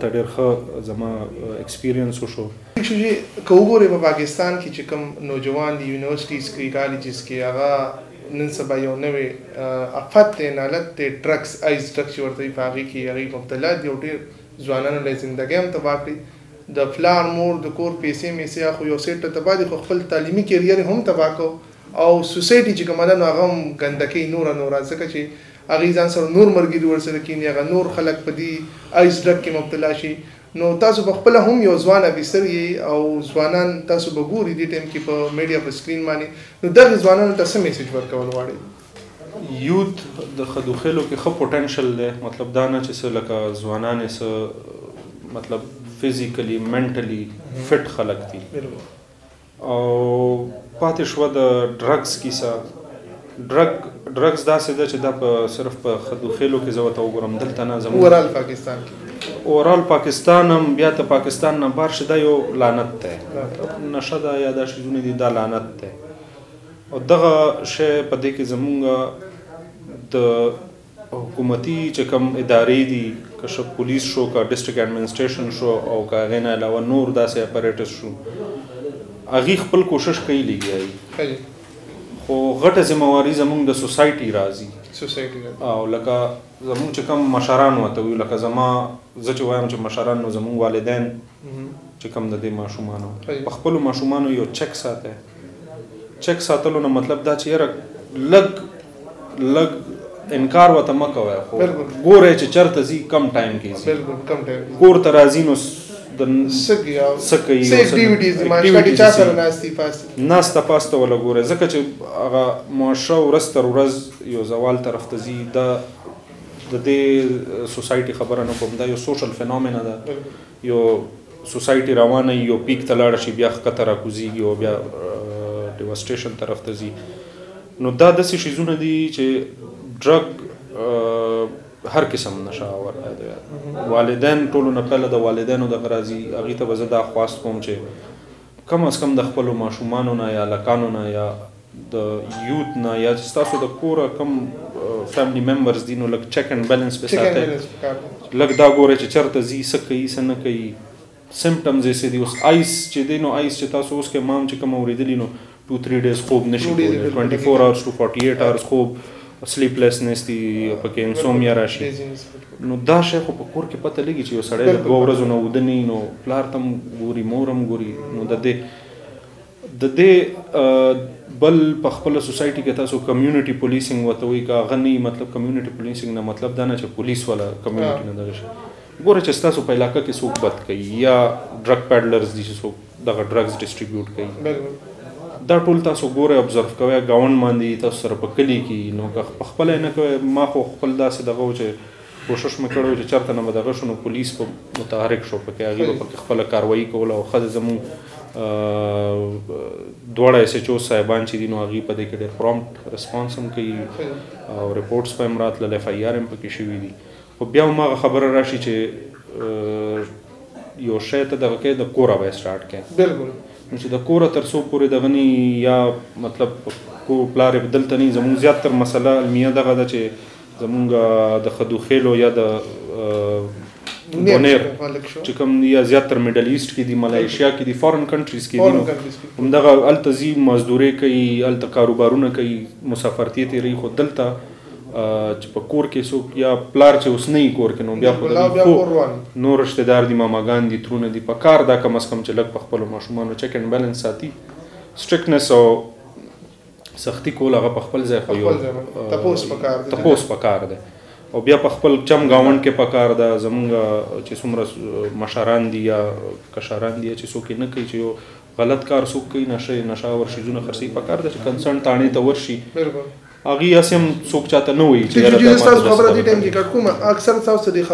ته ډیر ښه زما ایکسپیرینس وشو. ټیک شو جی که وګورې په پاکستان کی چی کوم نوجوان دی یونیورسټیز کی کالجز کی هغه نن سبا یو نوی افت دی نالت دی ډرګس ایس ډرګس چی ورته وایی په هغی کی هغوی مبتلا دی او ډیر ځوانانو له زندګی هم تباه کړی د فلار مور د کور پیسی میسی اخو یو سیټ ته تباه دی خو خپل تعلیمی کیریر هم تباه کړ او سوسایټی چی کومه ده نو هغه هم ګندکی نوره نوره ځکه چی هغی ځان سره نور مرګری ورسره کینی هغه نور خلک په دی ایس ډرګ کی مبتلا شی نو تاسو په خپله هم یو ځوان افیسر یی او ځوانان تاسو به ګوری دی ټایم کی په میډیا په سکرین باندی نو دغی ځوانانو ته څه میسج ورکول غواړی. یوت د خدوخیلو کې ښه پوټنشل دی مطلب دا نه چې څه لکه ځوانان یې څه مطلب فزیکلی منټلی فټ خلک دي او پاتې شوه د ډرګز کیسه ډرګ ډرګز داسې ده چې دا په صرف په خدوخېلو کې زه ورته وګورم دلته نه زموږ اورال پاکستان کې اورال پاکستان هم بیا ته پاکستان نه بار شي دا یو لعنت دی نشه ده یا دا شیزونه دي دا لعنت دی او دغه شی په دې کې زمونږ د حکومتي چې کوم ادارې دي که شو پولیس شو که ډسټرک اډمنسټریشن شو او که هغه نه علاوه نور داسې اپریټس شو هغه خپل کوشش کوي لګیایي خو غټه ذمہواری زمونږ د سوسایټي راځي سوسایټي او لکه زمونږ چې کوم مشران وته وي لکه زما زه چې وایم چې مشران نو زمونږ والدین چې کوم د دې ماشومانو په خپل ماشومانو یو چک ساته چک ساتلو نه مطلب دا چې یره لګ لګ انکار وته مکوي خو ګوره چې چرته زی کم ټایم کې زی بالکل کم ټایم کور ته راځي نو د سګي او سګي او اکټیویټیز ما شاته چا سره ناشتي پاس ناشته پاس ته ولا ګوره ځکه چې هغه معاشره ورستر ورځ یو زوال طرف ته زی دا د دې سوسایټي خبره نه کوم دا یو سوشل فینومنا ده یو سوسایټي روانه یو پیک ته لاړ شي بیا ښکته راکوزیږي او بیا ډیوسټیشن طرف ته ځي نو دا داسې شیزونه دي چې ډرګ هر قسم نشه آور دی والدین ټولو نه پهله د والدینو دغه راځي هغوی ته به زه دا خواست کوم چې کم از کم د خپلو ماشومانو نه یا هلکانو نه یا د یوت نه یا چې تاسو د کور کم فیملی ممبرز دي نو لګ چیک اینڈ بیلنس په ساتي لګ دا ګوره چې چرته زی سکه یې سن کوي سیمټمز یې دي اوس آیس چې دی نو آیس چې تاسو اوس کې مام چې کوم اوریدلی نو 2 3 ډیز خوب نشي کولی 24 اورز ټو 48 اورز خوب سلیپلیسنس دي پکې انسومیا راشي نو دا شی خو په کور کې پته لګي چې یو سړی د دوه ورځو نه ودنی نو پلار تم ګوري مورم ګوري نو د دې د دې بل په خپل سوسايټي کې تاسو کمیونټي پولیسینګ وته وي کا غني مطلب کمیونټي پولیسینګ نه مطلب دا نه چې پولیس ولا کمیونټي نه درش ګوره چې تاسو په علاقې کې څوک بد کوي یا ډرګ پیډلرز دي چې څوک دغه ډرګز ډیسټریبیوټ کوي دا ټول تاسو ګوره ابزرو کوي گاوند باندې تاسو سره په کلی کې نو که خپل نه کوي ما خو خپل داسې دغه چې کوشش مې کړی و چې چرته نه به دغه شو نو پولیس به متحرک شو پکې هغوی به پکې خپله کاروايي کوله او ښځې زموږ دواړه ایس ایچ او صاحبان چې دي نو هغوی په دې کې ډېر پرامپټ ریسپانس هم کوي او رپورټس به هم راتلل ایف آی آر هم پکې شوي دي خو بیا هم هغه خبره راشي چې یو شی ته دغه کې د کوره به سٹارټ کې بالکل نو چې د کوره تر څو پورې دغه نی یا مطلب کو پلار بدلته نه زموږ زیات تر مسله علمیه دغه ده چې زمونږ د خدوخېلو یا د بونیر چې کوم دی یا زیات تر میډل ایست کې دی ملایشیا کې دی فارن کنټریز کې دی نو همدغه الته زی مزدوري کوي الته کاروبارونه کوي مسافرتی تیری خو دلته چې په کور کې سو یا پلار چې اوس نه کور کې نو بیا خو نور رشتہ دار دي ماماګان دي ترونه دي په کار دا کم اس کم چې لګ په خپل ماشومان چک اینډ بیلانس ساتي سټریکټنس او سختی کول هغه په خپل ځای خو یو تپوس پکار دی تپوس پکار دی او بیا په خپل چم گاوند کې پکار ده زمونږ چې څومره مشران دي یا کشران دي چې څوک نه کوي چې غلط کار څوک کوي نشه نشه ور شیزونه خرسي پکار ده چې کنسرن تانه ته ورشي هغه اسیم څوک چاته نه وایي چې دا تاسو خبره دي ټیم کې کټ کوم اکثر تاسو دي